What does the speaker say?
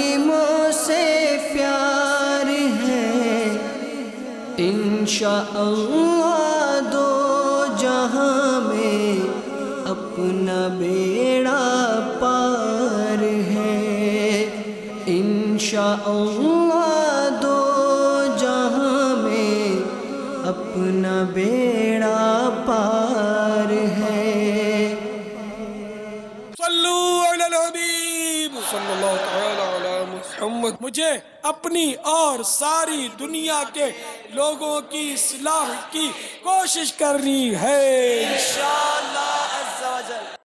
जालिमों से प्यार है। इन दो जहाँ में अपना बेड़ा पार है। इंशाअल्लाह दो जहाँ में अपना बेड़ा पार है। सल्लल्लाहु मुहम्मद मुझे अपनी और सारी दुनिया के लोगों की सलाह की कोशिश करनी है।